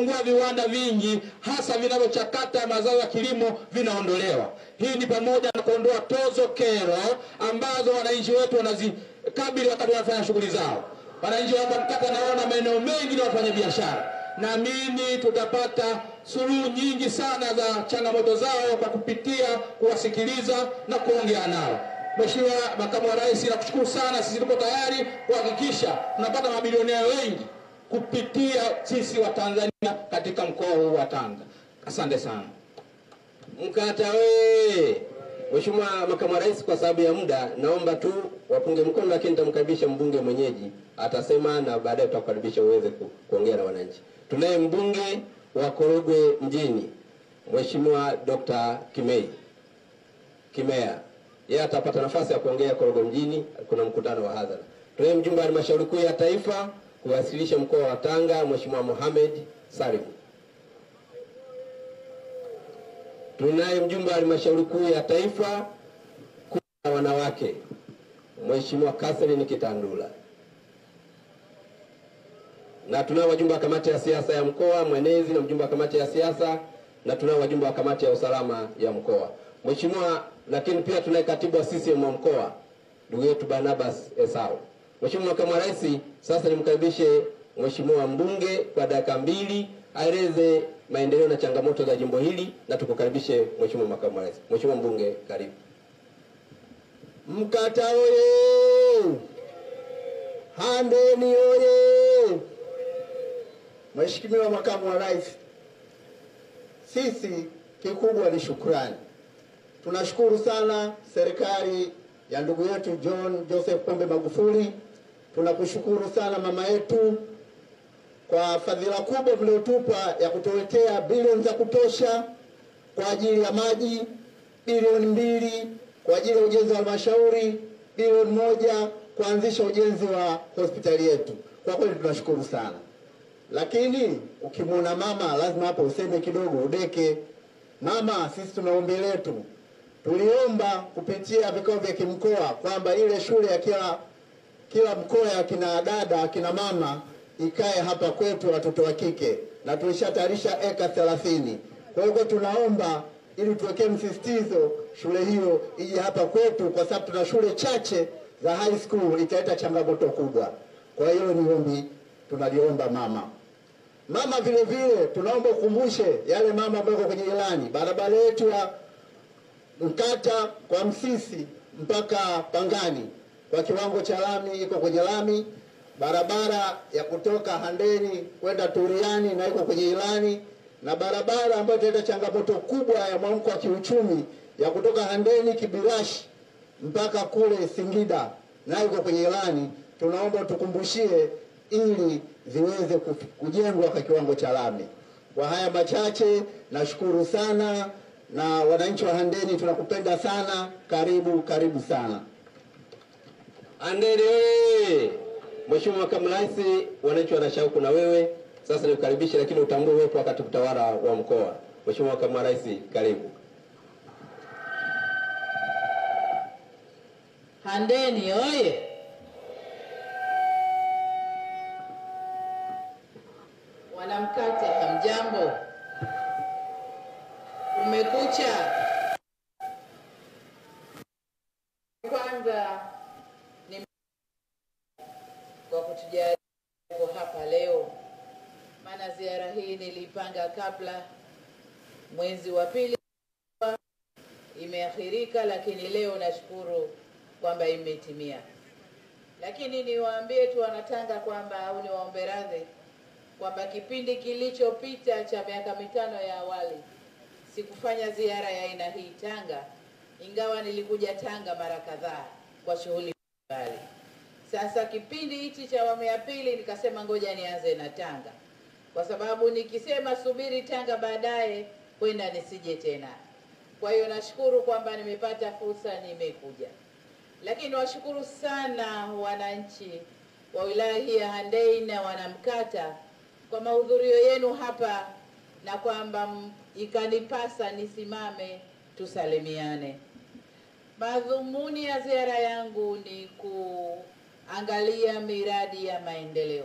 kufungua viwanda vingi hasa vinavyochakata mazao ya kilimo vinaondolewa. Hii ni pamoja na kuondoa tozo kero ambazo wananchi wetu wanazikabili wakati wanafanya shughuli zao. Wananchi wa Mkata naona maeneo mengi ni wafanya biashara, naamini tutapata suluhu nyingi sana za changamoto zao kwa kupitia kuwasikiliza na kuongea nao. Mheshimiwa Makamu wa Rais, nakushukuru sana. Sisi tuko tayari kuhakikisha tunapata mabilionea wengi kupitia sisi wa Tanzania katika mkoa huu wa Tanga. Asante sana. Mkata we Mheshimiwa Makamu wa Rais, kwa sababu ya muda, naomba tu wapunge mkono, lakini nitamkaribisha mbunge mwenyeji atasema, na baadaye tutakukaribisha uweze kuongea na wananchi. Tunaye mbunge wa Korogwe mjini Mheshimiwa Dr. Kimei Kimea, yeye atapata nafasi ya kuongea Korogwe mjini, kuna mkutano wa hadhara. Tunaye mjumbe wa halmashauri kuu ya taifa kuwasilisha mkoa wa Tanga Mheshimiwa Mohamed Salim. Tunaye mjumbe wa halmashauri kuu ya taifa ya wanawake Mheshimiwa Catherine Kitandula, na tunao wajumbe wa kamati ya siasa ya mkoa mwenezi na mjumbe wa kamati ya siasa, na tunao wajumbe wa kamati ya usalama ya mkoa Mheshimiwa, lakini pia tunaye katibu wa CCM wa mkoa ndugu yetu Barnabas Esau. Mheshimiwa Makamu wa Rais, sasa nimkaribishe Mheshimiwa mbunge kwa dakika mbili aeleze maendeleo na changamoto za jimbo hili na tukukaribishe Mheshimiwa Makamu wa Rais. Mheshimiwa mbunge, karibu. Mkata oye! Handeni oye! Mheshimiwa Makamu wa Rais, sisi kikubwa ni shukrani. Tunashukuru sana serikali ya ndugu yetu John Joseph Pombe Magufuli. Tunakushukuru sana mama yetu kwa fadhila kubwa mliotupa ya kutuletea bilioni za kutosha kwa ajili ya maji, bilioni mbili kwa ajili ya ujenzi wa halmashauri, bilioni moja kuanzisha ujenzi wa hospitali yetu. Kwa kweli tunashukuru sana, lakini ukimwona mama lazima hapo useme kidogo, udeke. Mama, sisi tuna ombi letu, tuliomba kupitia vikao vya kimkoa kwamba ile shule ya kila kila mkoa akina dada akina mama ikae hapa kwetu watoto wa kike, na tulishatayarisha eka thelathini. Kwa hiyo tunaomba ili tuwekee msisitizo shule hiyo ije hapa kwetu, kwa sababu tuna shule chache za high school, italeta changamoto kubwa. Kwa hiyo ni ombi tunaliomba mama. Mama vile vile tunaomba ukumbushe yale mama ambayo kwenye ilani, barabara yetu ya Mkata kwa Msisi mpaka Pangani kwa kiwango cha lami iko kwenye lami. Barabara ya kutoka Handeni kwenda Turiani na iko kwenye ilani, na barabara ambayo italeta changamoto kubwa ya mwamko wa kiuchumi ya kutoka Handeni Kibirashi mpaka kule Singida na iko kwenye ilani. Tunaomba tukumbushie ili ziweze kujengwa kwa kiwango cha lami. Kwa haya machache, nashukuru sana na wananchi wa Handeni tunakupenda sana. Karibu, karibu sana. Andeni wewe Mheshimiwa Makamu Rais, wananchi wana shauku na wewe. Sasa nikukaribishe, lakini utambue uwepo wa katibu wa mkoa. Mheshimiwa Makamu Rais, karibu. Handeni oye! Wanamkate hamjambo, umekucha. Kwanza ni hapa leo, maana ziara hii nilipanga kabla mwezi wa pili imeakhirika, lakini leo nashukuru kwamba imetimia. Lakini niwaambie tu wanatanga kwamba au niwaombe radhi kwamba kipindi kilichopita cha miaka mitano ya awali sikufanya ziara ya aina hii Tanga, ingawa nilikuja Tanga mara kadhaa kwa shughuli mbalimbali. Sasa kipindi hichi cha awamu ya pili nikasema ngoja nianze na Tanga, kwa sababu nikisema subiri Tanga baadaye kwenda nisije tena. Kwa hiyo nashukuru kwamba nimepata fursa, nimekuja. Lakini washukuru sana wananchi wa wilaya hii ya Handei na wanamkata kwa mahudhurio yenu hapa, na kwamba ikanipasa nisimame tusalimiane. Madhumuni ya ziara yangu ni kuangalia miradi ya maendeleo,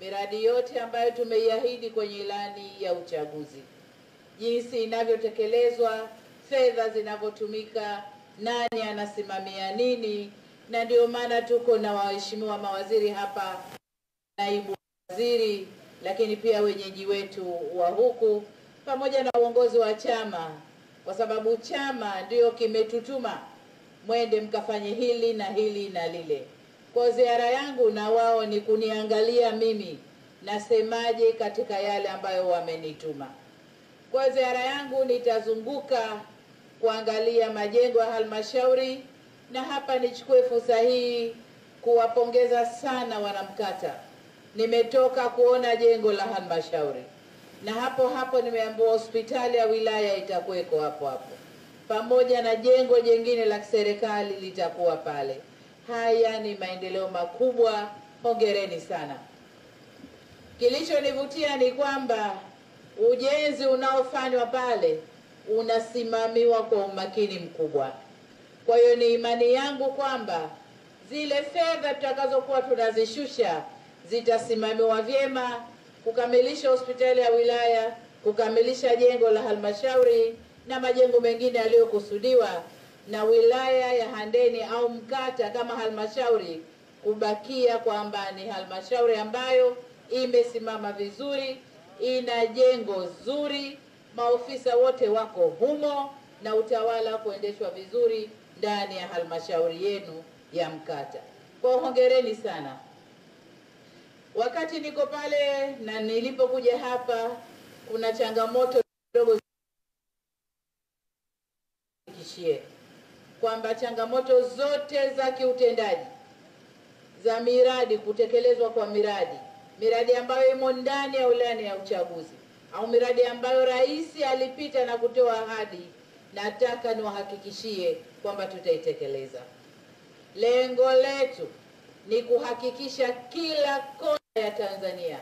miradi yote ambayo tumeiahidi kwenye ilani ya uchaguzi, jinsi inavyotekelezwa, fedha zinavyotumika, nani anasimamia nini, na ndio maana tuko na waheshimiwa mawaziri hapa, naibu waziri, lakini pia wenyeji wetu wa huku pamoja na uongozi wa chama, kwa sababu chama ndio kimetutuma mwende mkafanye hili na hili na lile. Kwa ziara yangu na wao ni kuniangalia mimi nasemaje katika yale ambayo wamenituma. Kwa ziara yangu nitazunguka kuangalia majengo ya halmashauri, na hapa nichukue fursa hii kuwapongeza sana wanamkata. Nimetoka kuona jengo la halmashauri na hapo hapo nimeambiwa hospitali ya wilaya itakuweko hapo hapo, pamoja na jengo jingine la kiserikali litakuwa pale. Haya ni maendeleo makubwa, hongereni sana. Kilichonivutia ni kwamba ujenzi unaofanywa pale unasimamiwa kwa umakini mkubwa. Kwa hiyo ni imani yangu kwamba zile fedha tutakazokuwa tunazishusha zitasimamiwa vyema kukamilisha hospitali ya wilaya, kukamilisha jengo la halmashauri na majengo mengine yaliyokusudiwa na wilaya ya Handeni au Mkata kama halmashauri kubakia kwamba ni halmashauri ambayo imesimama vizuri, ina jengo zuri, maofisa wote wako humo na utawala kuendeshwa vizuri ndani ya halmashauri yenu ya Mkata. Kwa hongereni sana. Wakati niko pale na nilipokuja hapa, kuna changamoto kidogo kishie kwamba changamoto zote za kiutendaji za miradi, kutekelezwa kwa miradi, miradi ambayo imo ndani ya ilani ya uchaguzi au miradi ambayo rais alipita na kutoa ahadi, nataka niwahakikishie kwamba tutaitekeleza. Lengo letu ni kuhakikisha kila kona ya Tanzania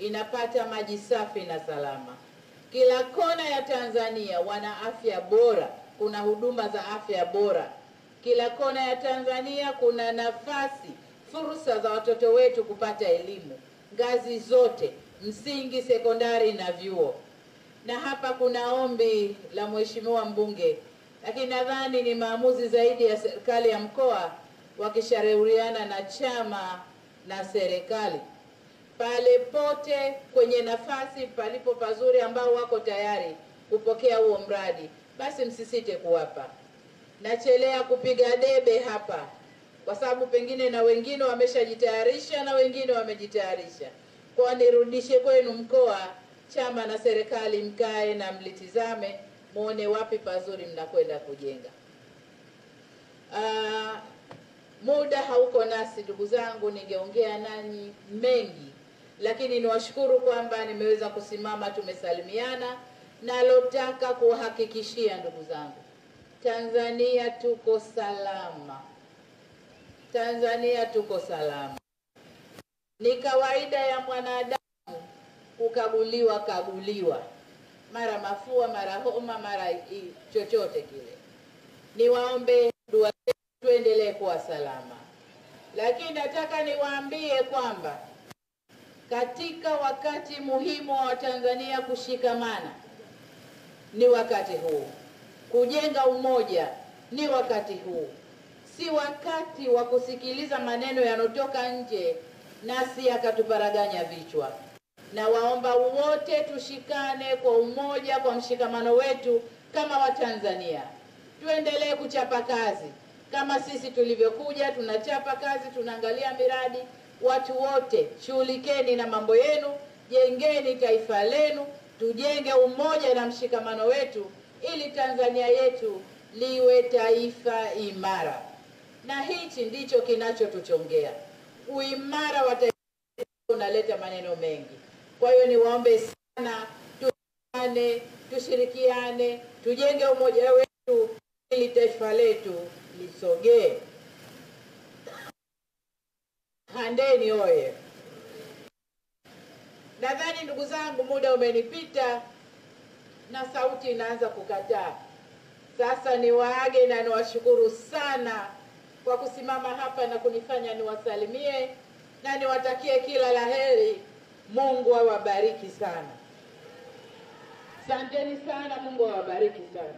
inapata maji safi na salama. Kila kona ya Tanzania wana afya bora, kuna huduma za afya bora. Kila kona ya Tanzania kuna nafasi, fursa za watoto wetu kupata elimu ngazi zote, msingi, sekondari na vyuo. Na hapa kuna ombi la mheshimiwa mbunge, lakini nadhani ni maamuzi zaidi ya serikali ya mkoa wakishauriana na chama na serikali pale pote kwenye nafasi palipo pazuri ambao wako tayari kupokea huo mradi, basi msisite kuwapa. Nachelea kupiga debe hapa kwa sababu pengine na wengine wameshajitayarisha na wengine wamejitayarisha. Kwa nirudishe kwenu mkoa, chama na serikali, mkae na mlitizame, muone wapi pazuri mnakwenda kujenga. Uh, muda hauko nasi ndugu zangu, ningeongea nanyi mengi, lakini niwashukuru kwamba nimeweza kusimama, tumesalimiana. Nalotaka kuhakikishia ndugu zangu, Tanzania tuko salama, Tanzania tuko salama. Ni kawaida ya mwanadamu kukaguliwa kaguliwa, mara mafua, mara homa, mara i- chochote kile. Niwaombe dua tuendelee kuwa salama, lakini nataka niwaambie kwamba katika wakati muhimu wa Watanzania kushikamana ni wakati huu, kujenga umoja ni wakati huu, si wakati wa kusikiliza maneno yanotoka nje nasi yakatuparaganya vichwa. Na waomba wote tushikane kwa umoja, kwa mshikamano wetu kama Watanzania, tuendelee kuchapa kazi kama sisi tulivyokuja, tunachapa kazi, tunaangalia miradi. Watu wote shughulikeni na mambo yenu, jengeni taifa lenu, tujenge umoja na mshikamano wetu, ili Tanzania yetu liwe taifa imara, na hichi ndicho kinachotuchongea. Uimara wa taifa unaleta maneno mengi. Kwa hiyo niwaombe sana, tuane, tushirikiane, tujenge umoja wetu ili taifa letu lisogee. Handeni oye! Nadhani ndugu zangu, muda umenipita na sauti inaanza kukataa. Sasa niwaage na niwashukuru sana kwa kusimama hapa na kunifanya niwasalimie na niwatakie kila la heri Mungu awabariki wa sana. Asanteni sana, Mungu awabariki wa sana.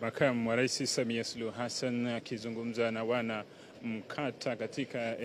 Makamu wa Rais Samia Suluhu Hassan akizungumza na wana Mkata katika